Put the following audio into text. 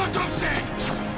Zobacz się!